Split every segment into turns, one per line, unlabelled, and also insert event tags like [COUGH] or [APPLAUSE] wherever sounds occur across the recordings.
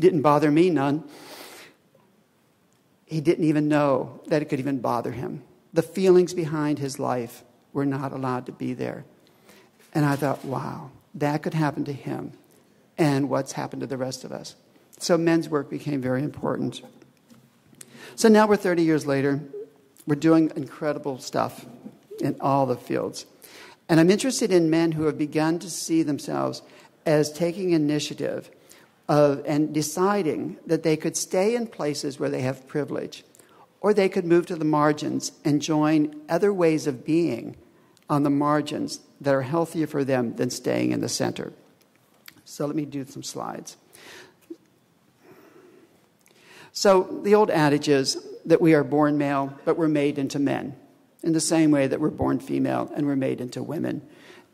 didn't bother me none. He didn't even know that it could even bother him. The feelings behind his life were not allowed to be there. And I thought, wow, that could happen to him. And what's happened to the rest of us? So men's work became very important. So now we're 30 years later. We're doing incredible stuff in all the fields. And I'm interested in men who have begun to see themselves as taking initiative of, and deciding that they could stay in places where they have privilege, or they could move to the margins and join other ways of being on the margins that are healthier for them than staying in the center. So let me do some slides. So the old adage is that we are born male, but we're made into men, in the same way that we're born female and we're made into women.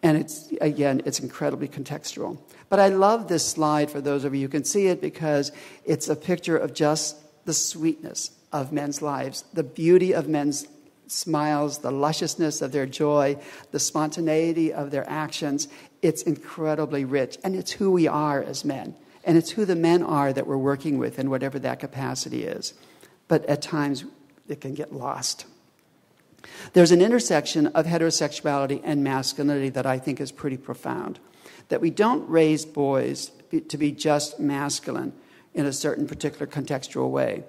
And it's, again, it's incredibly contextual. But I love this slide for those of you who can see it because it's a picture of just the sweetness of men's lives, the beauty of men's smiles, the lusciousness of their joy, the spontaneity of their actions. It's incredibly rich. And it's who we are as men. And it's who the men are that we're working with in whatever that capacity is. But at times, it can get lost. There's an intersection of heterosexuality and masculinity that I think is pretty profound. That we don't raise boys to be just masculine in a certain particular contextual way.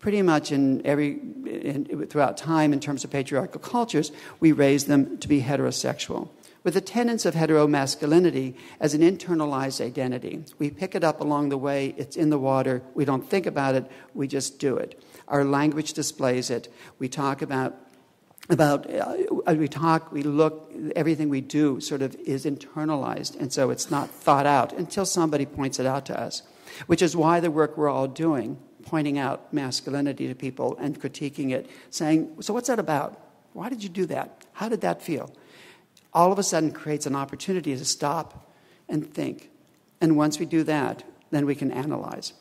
Pretty much in every, in, throughout time, in terms of patriarchal cultures, we raise them to be heterosexual with the tenets of heteromasculinity as an internalized identity. We pick it up along the way, it's in the water, we don't think about it, we just do it. Our language displays it. We talk about about uh, we talk, we look, everything we do sort of is internalized, and so it's not thought out until somebody points it out to us, which is why the work we're all doing, pointing out masculinity to people and critiquing it, saying, So what's that about? Why did you do that? How did that feel? All of a sudden creates an opportunity to stop and think. And once we do that, then we can analyze.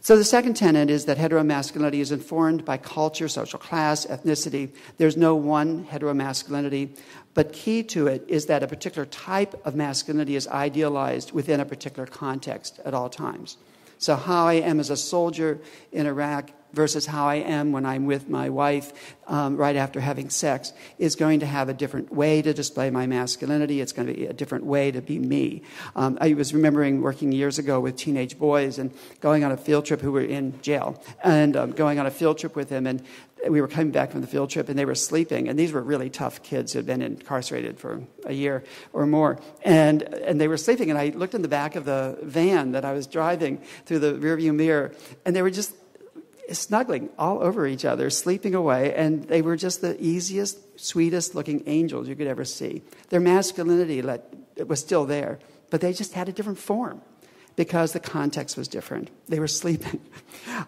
So the second tenet is that heteromasculinity is informed by culture, social class, ethnicity. There's no one heteromasculinity, but key to it is that a particular type of masculinity is idealized within a particular context at all times. So, how I am as a soldier in Iraq versus how I am when I'm with my wife um, right after having sex is going to have a different way to display my masculinity. It's going to be a different way to be me. Um, I was remembering working years ago with teenage boys and going on a field trip who were in jail and um, going on a field trip with them. And we were coming back from the field trip and they were sleeping. And these were really tough kids who had been incarcerated for a year or more. And, and they were sleeping. And I looked in the back of the van that I was driving through the rearview mirror and they were just snuggling all over each other, sleeping away, and they were just the easiest, sweetest looking angels you could ever see. Their masculinity let, was still there, but they just had a different form because the context was different. They were sleeping. [LAUGHS]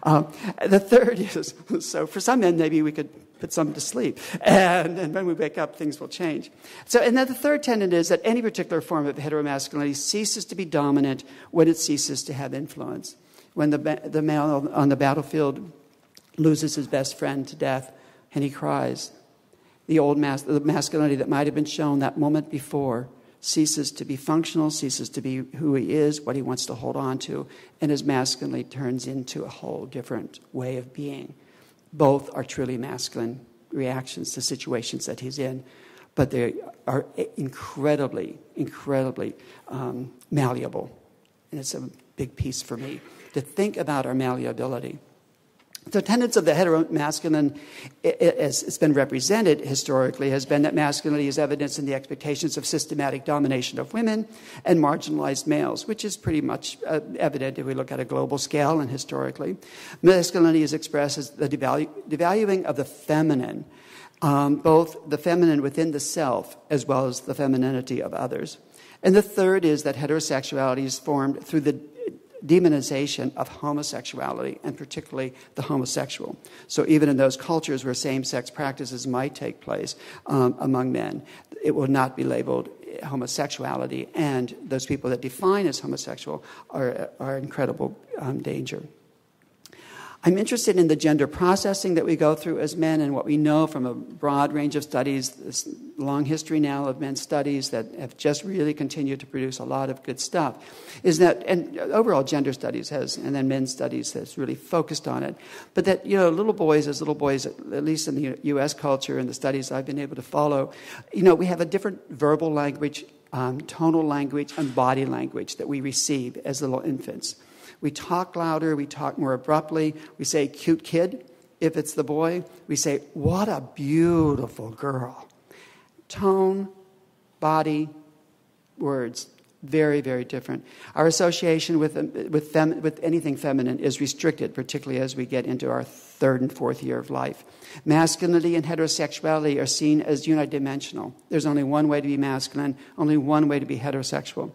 Um, the third [LAUGHS] is so for some men, maybe we could put some to sleep. And, and when we wake up, things will change. So, and then the third tenet is that any particular form of heteromasculinity ceases to be dominant when it ceases to have influence when the, the male on the battlefield loses his best friend to death and he cries. The old mas- the masculinity that might have been shown that moment before ceases to be functional, ceases to be who he is, what he wants to hold on to, and his masculinity turns into a whole different way of being. Both are truly masculine reactions to situations that he's in, but they are incredibly, incredibly um, malleable. And it's a big piece for me to think about our malleability. The tenets of the heteromasculine, as it's been represented historically, has been that masculinity is evidenced in the expectations of systematic domination of women and marginalized males, which is pretty much uh, evident if we look at a global scale and historically. Masculinity is expressed as the devalu- devaluing of the feminine, um, both the feminine within the self as well as the femininity of others. And the third is that heterosexuality is formed through the demonization of homosexuality, and particularly the homosexual. So, even in those cultures where same sex practices might take place um, among men, it will not be labeled homosexuality, and those people that define as homosexual are, are incredible um, danger. I'm interested in the gender processing that we go through as men and what we know from a broad range of studies, this long history now of men's studies that have just really continued to produce a lot of good stuff. Is that, and overall gender studies has, and then men's studies has really focused on it. But that, you know, little boys as little boys, at least in the US culture and the studies I've been able to follow, you know, we have a different verbal language, um, tonal language, and body language that we receive as little infants. We talk louder, we talk more abruptly. We say, cute kid, if it's the boy. We say, what a beautiful girl. Tone, body, words, very, very different. Our association with, with, fem, with anything feminine is restricted, particularly as we get into our third and fourth year of life. Masculinity and heterosexuality are seen as unidimensional. There's only one way to be masculine, only one way to be heterosexual.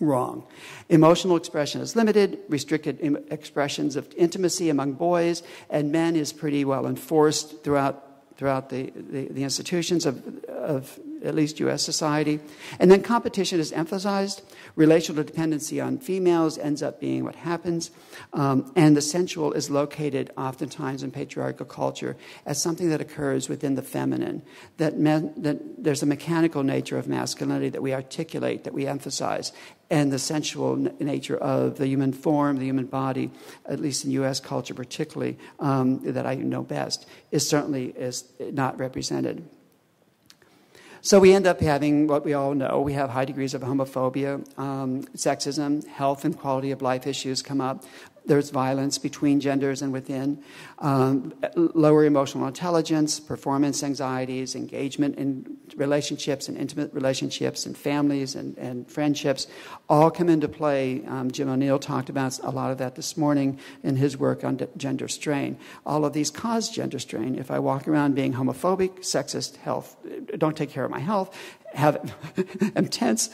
Wrong. Emotional expression is limited, restricted expressions of intimacy among boys and men is pretty well enforced throughout, throughout the, the, the institutions of, of at least US society. And then competition is emphasized. Relational dependency on females ends up being what happens. Um, and the sensual is located oftentimes in patriarchal culture as something that occurs within the feminine. That, men, that there's a mechanical nature of masculinity that we articulate, that we emphasize. And the sensual nature of the human form, the human body, at least in US culture particularly, um, that I know best, is certainly is not represented. So we end up having what we all know. We have high degrees of homophobia, um, sexism, health and quality of life issues come up. There's violence between genders and within, um, lower emotional intelligence, performance anxieties, engagement in relationships and intimate relationships and families and, and friendships all come into play. Um, Jim O'Neil talked about a lot of that this morning in his work on gender strain. All of these cause gender strain. If I walk around being homophobic, sexist, health, don't take care of my health, have [LAUGHS] am tense,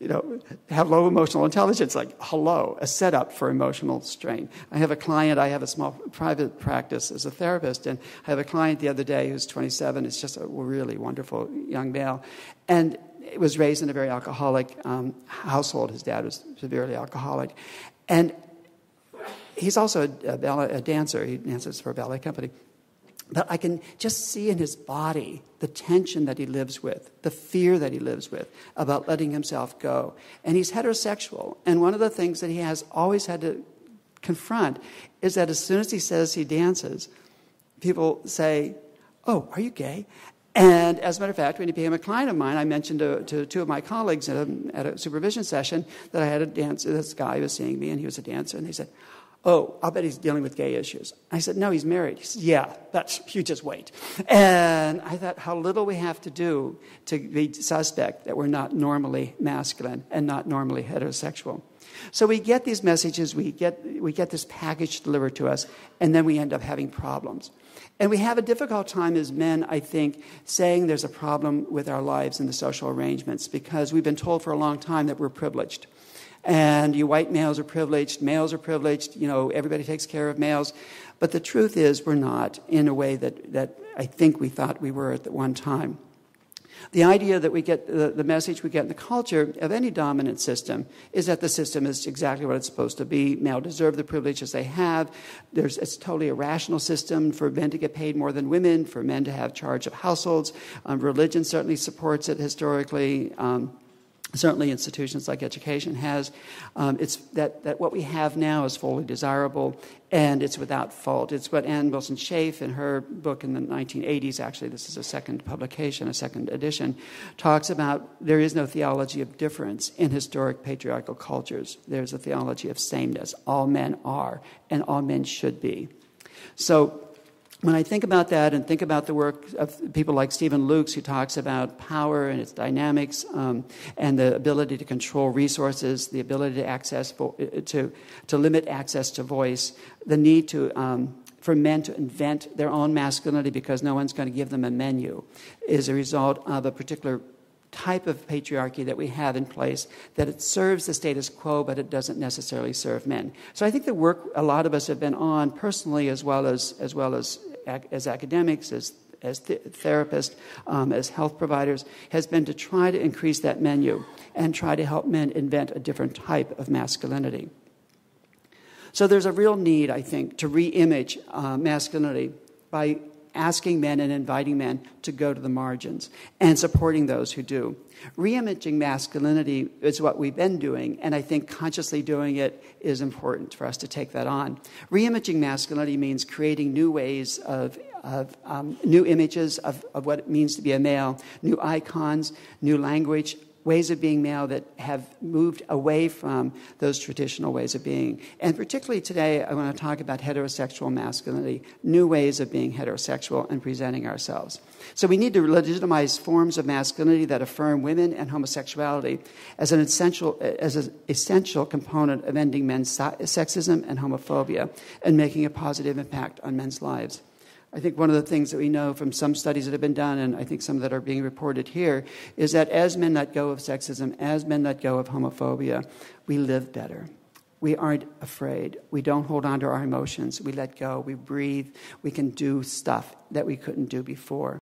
you know, have low emotional intelligence, like hello, a setup for emotional strain. I have a client, I have a small private practice as a therapist, and I have a client the other day who's 27, It's just a really wonderful young male, and was raised in a very alcoholic um, household. His dad was severely alcoholic, and he's also a, a, a dancer. He dances for a ballet company. But I can just see in his body the tension that he lives with, the fear that he lives with about letting himself go. And he's heterosexual. And one of the things that he has always had to confront is that as soon as he says he dances, people say, Oh, are you gay? And as a matter of fact, when he became a client of mine, I mentioned to, to two of my colleagues at a, at a supervision session that I had a dancer, this guy was seeing me, and he was a dancer, and they said, Oh, I'll bet he's dealing with gay issues. I said, No, he's married. He said, Yeah, that's, you just wait. And I thought, how little we have to do to be suspect that we're not normally masculine and not normally heterosexual. So we get these messages, we get, we get this package delivered to us, and then we end up having problems. And we have a difficult time as men, I think, saying there's a problem with our lives and the social arrangements because we've been told for a long time that we're privileged and you white males are privileged, males are privileged, you know, everybody takes care of males. But the truth is, we're not in a way that, that I think we thought we were at the one time. The idea that we get, the, the, message we get in the culture of any dominant system is that the system is exactly what it's supposed to be. Male deserve the privileges they have. There's, it's totally a rational system for men to get paid more than women, for men to have charge of households. Um, religion certainly supports it historically. Um, certainly institutions like education has. Um, it's that, that what we have now is fully desirable and it's without fault. It's what Anne Wilson Schaef, in her book in the 1980s, actually, this is a second publication, a second edition, talks about there is no theology of difference in historic patriarchal cultures. There's a theology of sameness. All men are, and all men should be. So, when I think about that and think about the work of people like Steven Lukes, who talks about power and its dynamics um, and the ability to control resources, the ability to access vo- uh, to to limit access to voice, the need to um, for men to invent their own masculinity because no one's going to give them a menu, is a result of a particular type of patriarchy that we have in place that it serves the status quo but it doesn't necessarily serve men. So i think the work a lot of us have been on personally as well as as well as as academics, as as th- therapists, um, as health providers, has been to try to increase that menu and try to help men invent a different type of masculinity. So there's a real need, I think, to re image uh, masculinity by asking men and inviting men to go to the margins and supporting those who do. Reimaging masculinity is what we've been doing, and I think consciously doing it is important for us to take that on. Reimaging masculinity means creating new ways of, of um, new images of, of what it means to be a male, new icons, new language, ways of being male that have moved away from those traditional ways of being. And particularly today, I want to talk about heterosexual masculinity, new ways of being heterosexual and presenting ourselves. So we need to legitimize forms of masculinity that affirm women and homosexuality as an essential, as an essential component of ending men's sexism and homophobia and making a positive impact on men's lives. I think one of the things that we know from some studies that have been done, and I think some that are being reported here, is that as men let go of sexism, as men let go of homophobia, we live better. We aren't afraid. We don't hold on to our emotions. We let go. We breathe. We can do stuff that we couldn't do before.